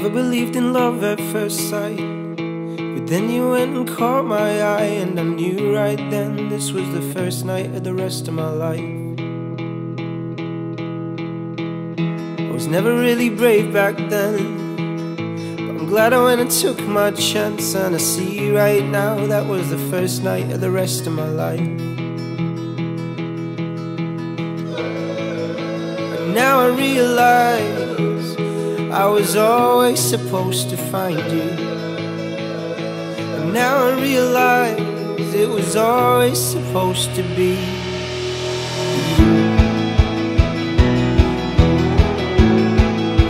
believed in love at first sight. But then you went and caught my eye, and I knew right then this was the first night of the rest of my life. I was never really brave back then. But I'm glad I went and took my chance, and I see right now that was the first night of the rest of my life. And now I realize I was always supposed to find you. And now I realize it was always supposed to be.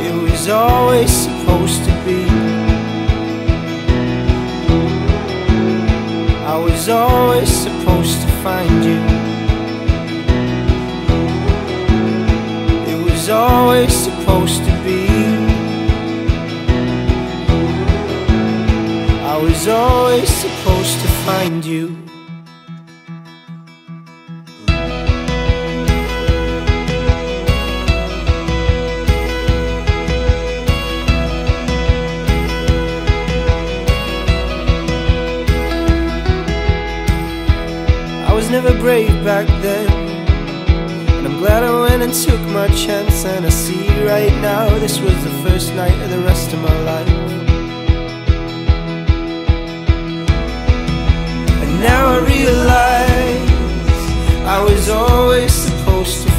It was always supposed to be. I was always supposed to find you. It was always supposed to be. Was always supposed to find you. I was never brave back then. And I'm glad I went and took my chance. And I see right now this was the first night of the rest of my life. Now I realize I was always supposed to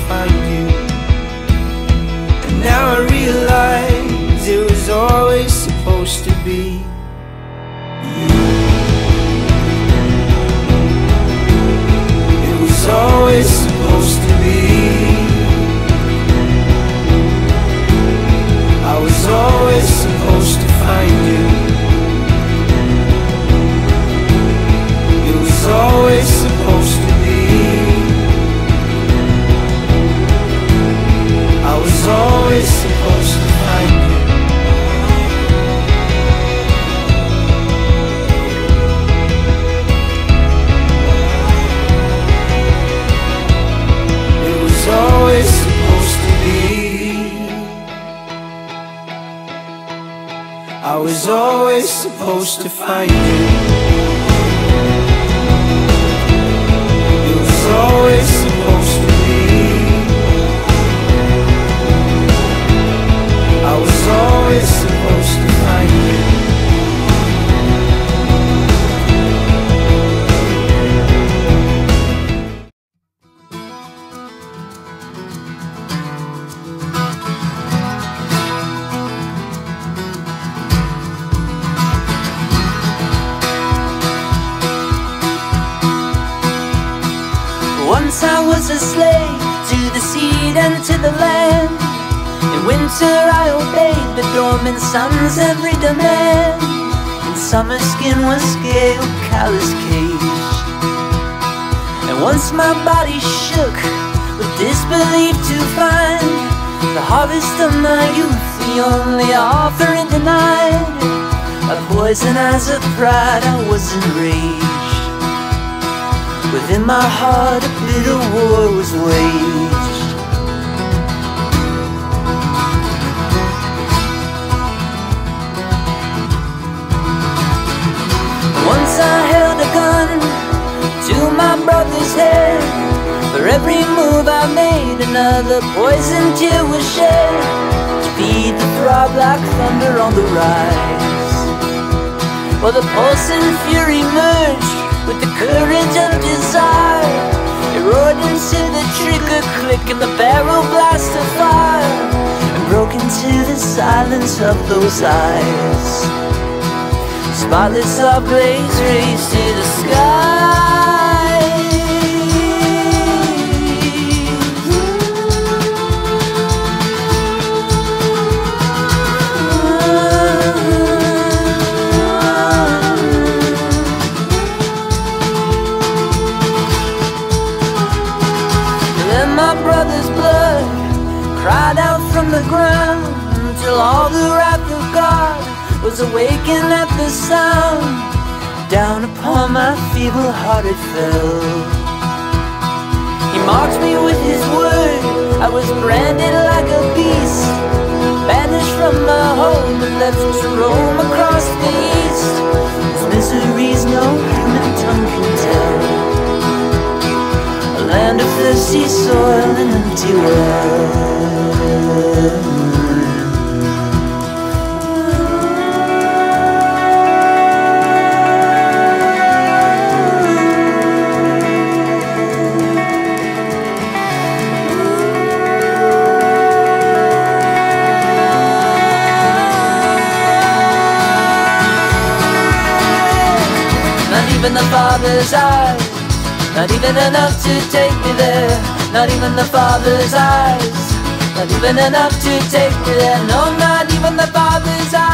was always supposed to find you. A slave to the seed and to the land. In winter I obeyed the dormant sun's every demand. In summer skin was scaled, callous caged. And once my body shook with disbelief to find the harvest of my youth, the only offering denied. A poison as a pride, I was enraged. Within my heart a bitter war was waged. Once I held a gun to my brother's head. For every move I made another poison tear was shed To feed the throb like thunder on the rise. While the pulse pulsing fury merged with the courage of desire It roared into the trigger click and the barrel blast of fire. And broke into the silence of those eyes. Spotlights of blaze raised to the And cried out from the ground Till all the wrath of God was awakened at the sound Down upon my feeble heart it fell He marked me with his word I was branded like a beast Banished from my home and left to roam across the east. With miseries no human tongue can tell. A land of thirsty soil and empty well. Even the Father's eyes. Not even enough to take me there. Not even the Father's eyes. Not even enough to take me there. No, not even the Father's eyes.